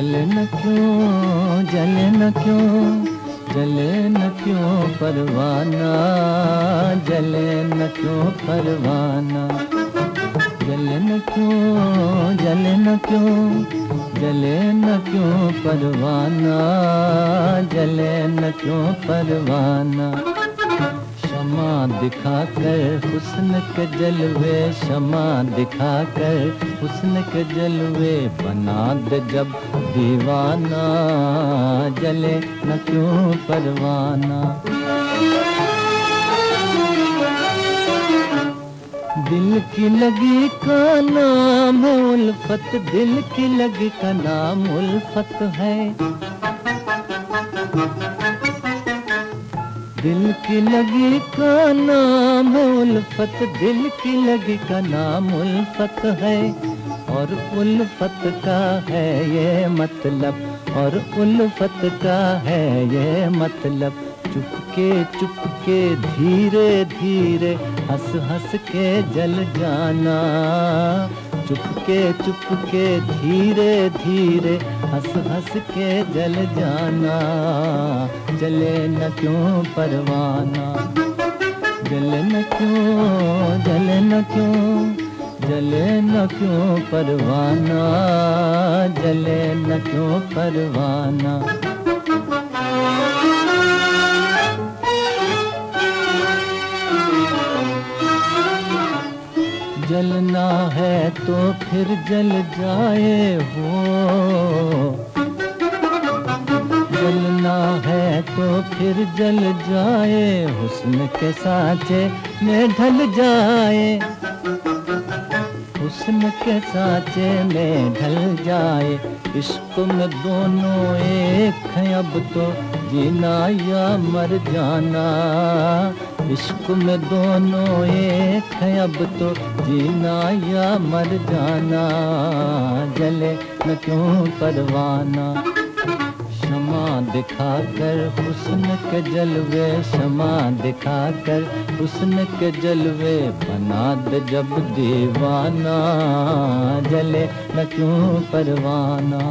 क्यों, जले न क्यों, जल न क्यों परवाना, जले न क्यों परवाना। जले न क्यों, जले न क्यों, जले न क्यों परवाना, जले न क्यों परवाना। क्षमा दिखा कर हुस्न के जलवे, क्षमा दिखा कर हुस्न के जलवे बना दे जब दीवाना, जले न क्यों परवाना? दिल की लगी का नाम है उल्फत, दिल की लगी का नाम उल्फत है। दिल की लगी का नाम है उल्फत, दिल की लगी का नाम उल्फत है। और उल्फत का है ये मतलब और उल्फत का है ये मतलब। चुपके चुपके, धीरे धीरे, हंस हंस के जल जाना। चुपके चुपके धीरे धीरे हंस हंस के जल जाना, जले न क्यों परवाना? जले न क्यों, जले न क्यों, जले न क्यों परवाना? जले न क्यों परवाना? जलना है तो फिर जल जाए हो जलना है तो फिर जल जाए, हुस्न के साँचे में ढल जाए। हुस्न के साँचे में ढल जाए, इश्क में दोनों एक हैं अब तो जीना या मर जाना। इश्क में दोनों एक है अब तो जीना या मर जाना, जले न क्यों परवाना। क्षमा दिखा कर हुस्न के जलवे, क्षमा दिखा कर हुस्न के जलवे, बना दे जब दीवाना, जले न क्यों परवाना।